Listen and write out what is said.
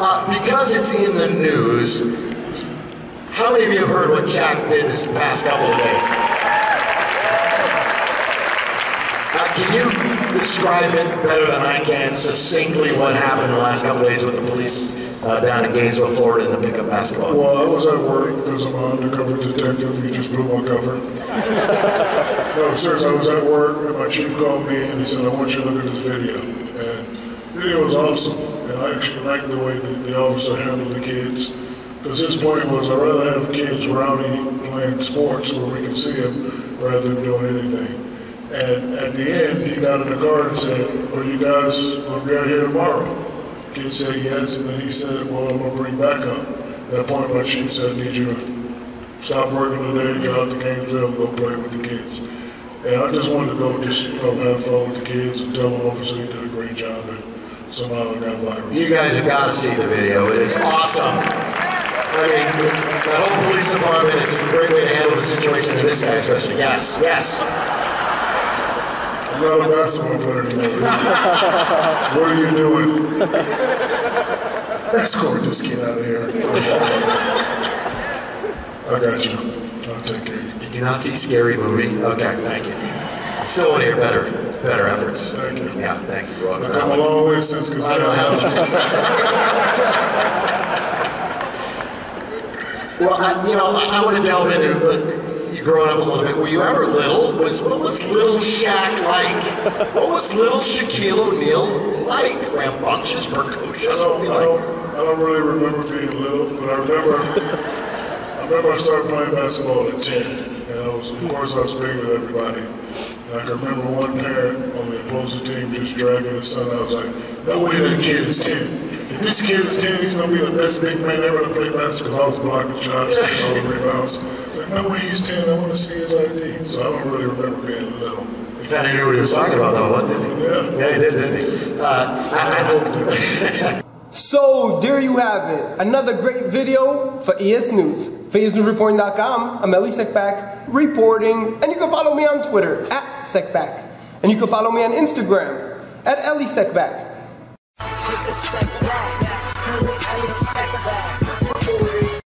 Uh, because it's in the news, how many of you have heard what Shaq did this past couple of days? Uh, can you describe it better than I can, succinctly, what happened the last couple days with the police uh, down in Gainesville, Florida, in the pickup basketball? Well, I was at work because I'm an undercover detective. You just blew my cover. no, seriously, I was at work and my chief called me and he said, I want you to look at this video. And the video was awesome. And I actually liked the way the, the officer handled the kids. Because his point was, I'd rather have kids rowdy playing sports where we can see them rather than doing anything. And at the end, he got in the car and said, Are you guys going to be out here tomorrow? Kid said yes, and then he said, Well, I'm going to bring backup. At that point, my chief said, I need you to stop working today, out to Gainesville, and go play with the kids. And I just wanted to go just, you know, have fun with the kids and tell the officer he did a great job, and somehow it got viral. You guys have got to see the video. It is awesome. I mean, the whole police department, it's a great way to handle the situation in this guy especially. Yes, yes. I'm not a basketball player today. what are you doing? Escort this kid out of here. I got you. I'll take care of you. Did you not see Scary Movie? Okay, thank you. Still want to hear better, better efforts. Thank you. Yeah, thank you. I've come a long way since I don't Casino. Well, I, you know, I, I want to delve into uh, you growing up a little bit. Were you ever little? Was what was little Shaq like? What was little Shaquille O'Neal like? Rambunctious, I precocious? What don't, I, like? don't, I don't really remember being little, but I remember I remember I started playing basketball at 10. And I was, of course, I was bigger than everybody. And I can remember one parent on the opposing team just dragging his son out. I was like, no way that kid is 10. If this kid is 10, he's going to be the best big man ever to play basketball because I was blocking shots and all the rebounds. It's like, no way he's 10. I want to see his ID. So I don't really remember being little. You kind of knew what he was talking about, though, what didn't he? Yeah. Yeah, he did, didn't he? Uh, I, I, So there you have it. Another great video for ES News. For ESNewsReporting.com, I'm Elie Seckbach reporting, and you can follow me on Twitter at Seckbach. And you can follow me on Instagram at Elie Seckbach. Take a step back. Take a step back.